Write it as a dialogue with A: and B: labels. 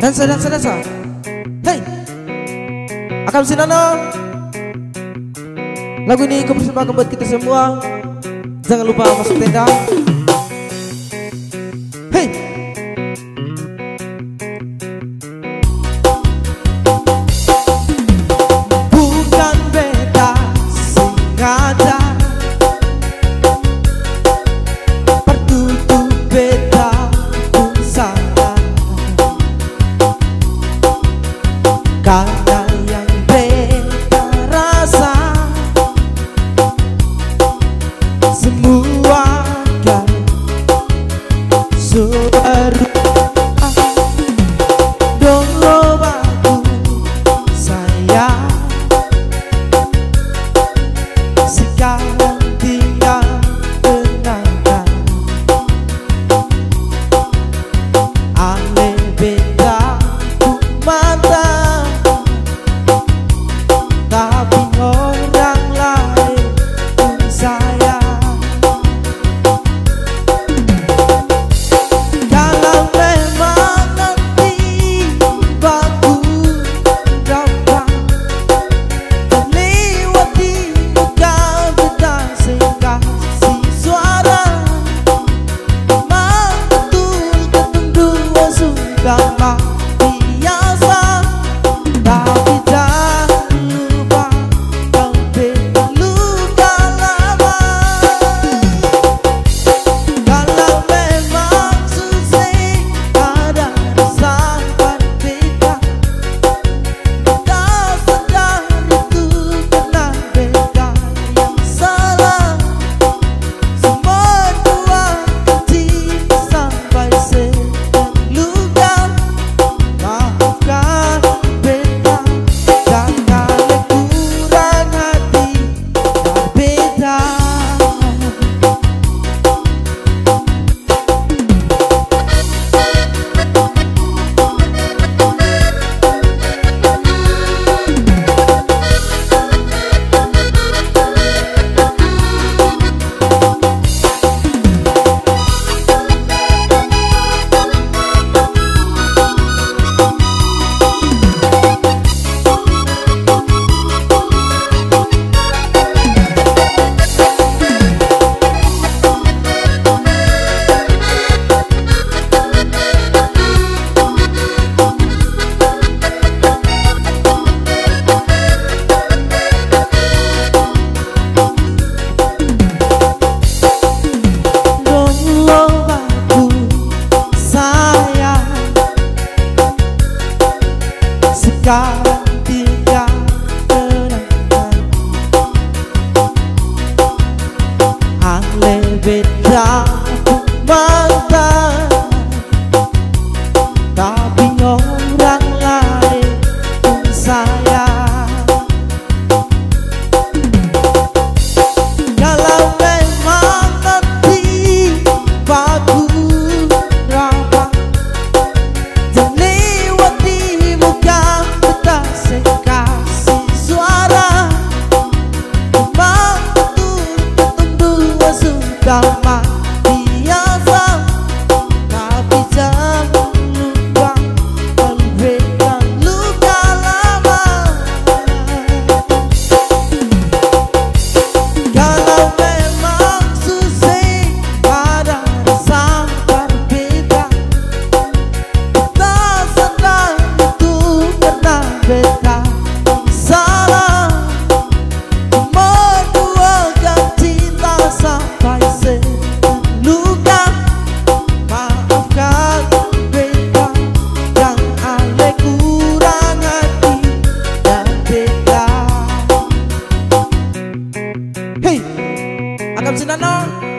A: Dansa, dansa, dansa. Hey, akan Sinana. Lagu ini kebersama buat kita semua. Jangan lupa masuk tenda. 다. no. I come to the north.